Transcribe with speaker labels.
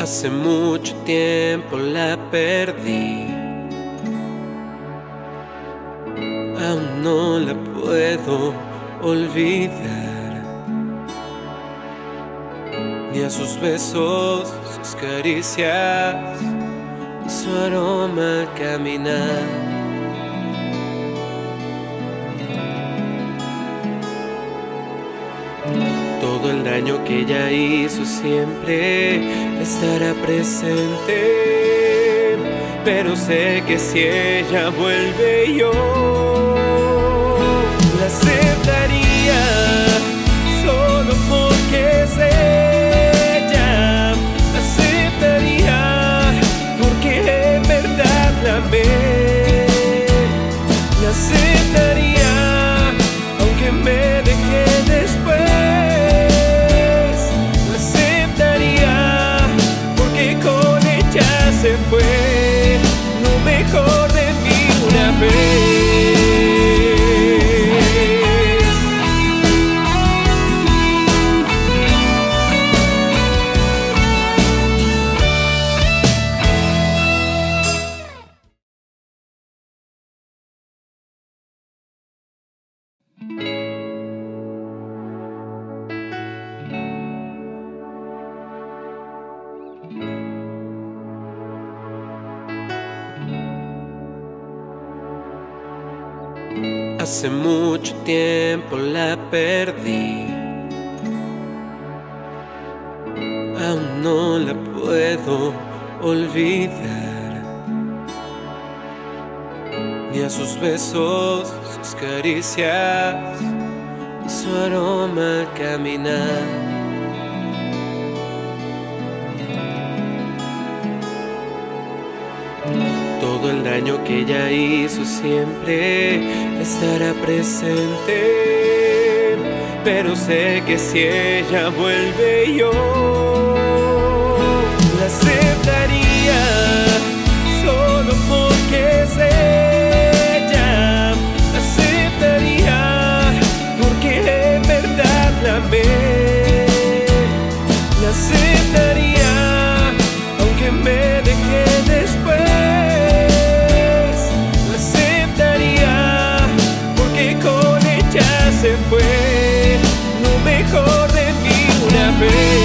Speaker 1: Hace mucho tiempo la perdí. Aún no la puedo olvidar. A sus besos, sus caricias, su aroma al caminar. Todo el daño que ella hizo siempre estará presente. Pero sé que si ella vuelve yo ella se Hace mucho tiempo la perdí. Aún no la puedo olvidar. Ni a sus besos, sus caricias, su aroma al caminar. Daño que ella hizo siempre estará presente. Pero sé que si ella vuelve yo la aceptaría solo porque aceptaría porque en verdad la amé. La aceptaría face.